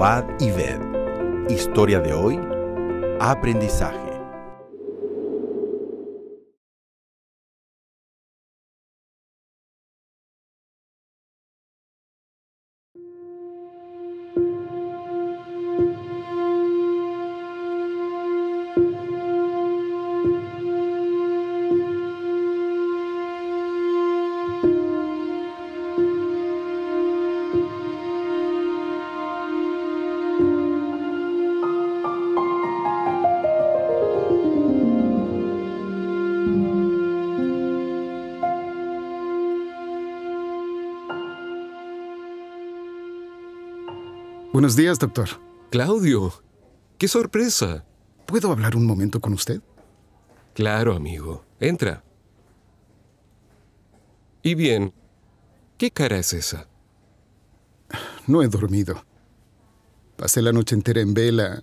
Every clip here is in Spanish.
Y. Historia de hoy, aprendizaje. Buenos días, doctor. Claudio, qué sorpresa. ¿Puedo hablar un momento con usted? Claro, amigo. Entra. Y bien, ¿qué cara es esa? No he dormido. Pasé la noche entera en vela,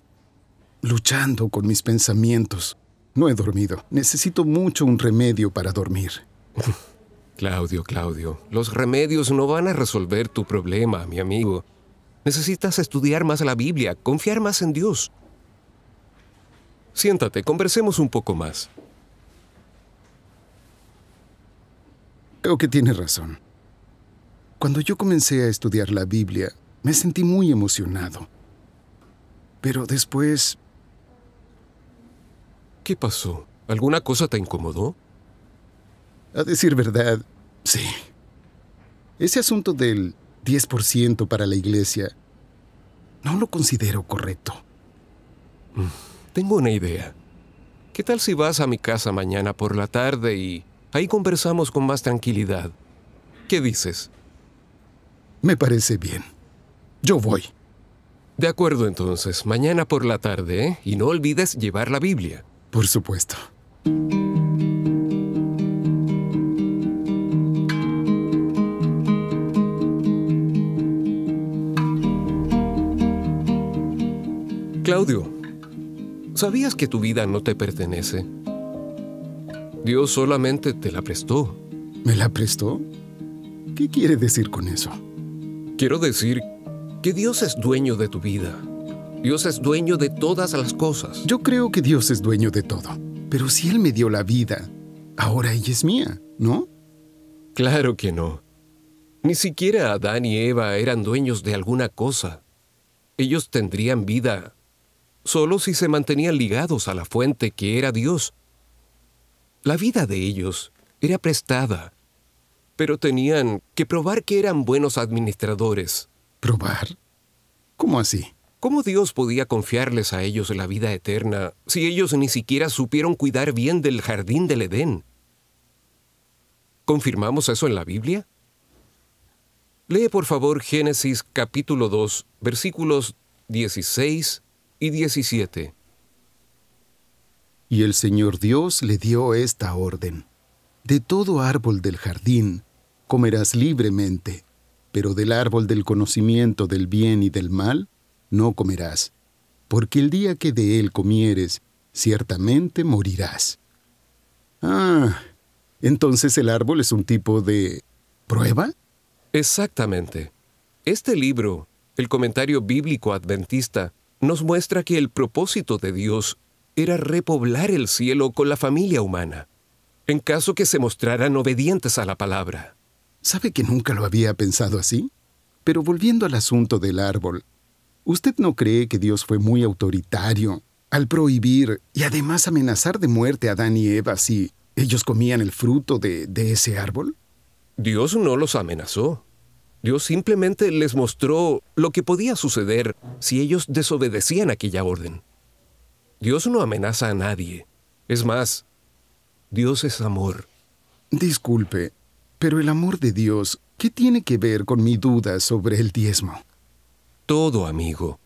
luchando con mis pensamientos. No he dormido. Necesito mucho un remedio para dormir. Claudio, Claudio, los remedios no van a resolver tu problema, mi amigo. Necesitas estudiar más la Biblia, confiar más en Dios. Siéntate, conversemos un poco más. Creo que tiene razón. Cuando yo comencé a estudiar la Biblia, me sentí muy emocionado. Pero después... ¿Qué pasó? ¿Alguna cosa te incomodó? A decir verdad, sí. Ese asunto del 10% para la iglesia no lo considero correcto. Tengo una idea. ¿Qué tal si vas a mi casa mañana por la tarde y ahí conversamos con más tranquilidad? ¿Qué dices? Me parece bien. Yo voy. De acuerdo entonces, mañana por la tarde, ¿eh? Y no olvides llevar la Biblia. Por supuesto. Claudio, ¿sabías que tu vida no te pertenece? Dios solamente te la prestó. ¿Me la prestó? ¿Qué quiere decir con eso? Quiero decir que Dios es dueño de tu vida. Dios es dueño de todas las cosas. Yo creo que Dios es dueño de todo. Pero si Él me dio la vida, ahora ella es mía, ¿no? Claro que no. Ni siquiera Adán y Eva eran dueños de alguna cosa. Ellos tendrían vida solo si se mantenían ligados a la fuente que era Dios. La vida de ellos era prestada, pero tenían que probar que eran buenos administradores. ¿Probar? ¿Cómo así? ¿Cómo Dios podía confiarles a ellos la vida eterna si ellos ni siquiera supieron cuidar bien del jardín del Edén? ¿Confirmamos eso en la Biblia? Lee por favor Génesis capítulo 2, versículos 16 y 17. Y el Señor Dios le dio esta orden. De todo árbol del jardín comerás libremente, pero del árbol del conocimiento del bien y del mal no comerás, porque el día que de él comieres, ciertamente morirás. Ah, entonces el árbol es un tipo de prueba? Exactamente. Este libro, el comentario bíblico adventista, nos muestra que el propósito de Dios era repoblar el cielo con la familia humana, en caso que se mostraran obedientes a la palabra. ¿Sabe que nunca lo había pensado así? Pero volviendo al asunto del árbol, ¿usted no cree que Dios fue muy autoritario al prohibir y además amenazar de muerte a Adán y Eva si ellos comían el fruto de, de ese árbol? Dios no los amenazó. Dios simplemente les mostró lo que podía suceder si ellos desobedecían aquella orden. Dios no amenaza a nadie. Es más, Dios es amor. Disculpe, pero el amor de Dios, ¿qué tiene que ver con mi duda sobre el diezmo? Todo, amigo.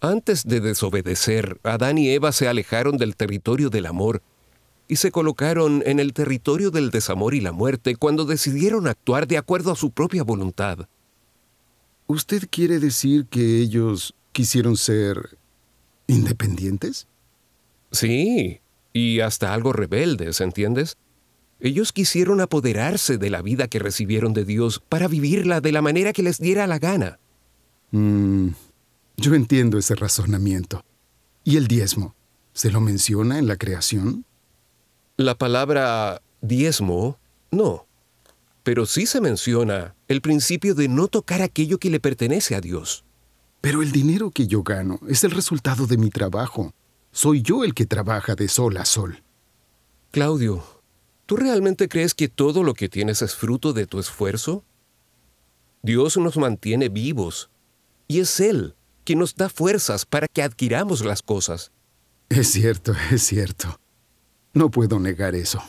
Antes de desobedecer, Adán y Eva se alejaron del territorio del amor y se colocaron en el territorio del desamor y la muerte cuando decidieron actuar de acuerdo a su propia voluntad. ¿Usted quiere decir que ellos quisieron ser independientes? Sí, y hasta algo rebeldes, ¿entiendes? Ellos quisieron apoderarse de la vida que recibieron de Dios para vivirla de la manera que les diera la gana. Mm, Yo entiendo ese razonamiento. ¿Y el diezmo? ¿Se lo menciona en la creación? La palabra diezmo, no. Pero sí se menciona el principio de no tocar aquello que le pertenece a Dios. Pero el dinero que yo gano es el resultado de mi trabajo. Soy yo el que trabaja de sol a sol. Claudio, ¿tú realmente crees que todo lo que tienes es fruto de tu esfuerzo? Dios nos mantiene vivos y es Él quien nos da fuerzas para que adquiramos las cosas. Es cierto, es cierto. No puedo negar eso.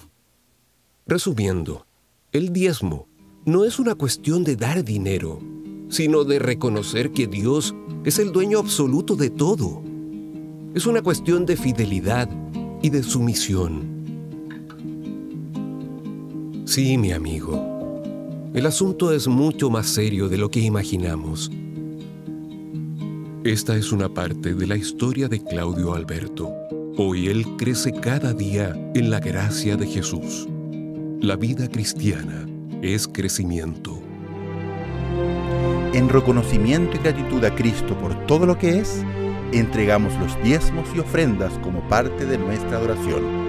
Resumiendo, el diezmo no es una cuestión de dar dinero, sino de reconocer que Dios es el dueño absoluto de todo. Es una cuestión de fidelidad y de sumisión. Sí, mi amigo, el asunto es mucho más serio de lo que imaginamos. Esta es una parte de la historia de Claudio Alberto. Hoy él crece cada día en la gracia de Jesús. La vida cristiana es crecimiento. En reconocimiento y gratitud a Cristo por todo lo que es, entregamos los diezmos y ofrendas como parte de nuestra adoración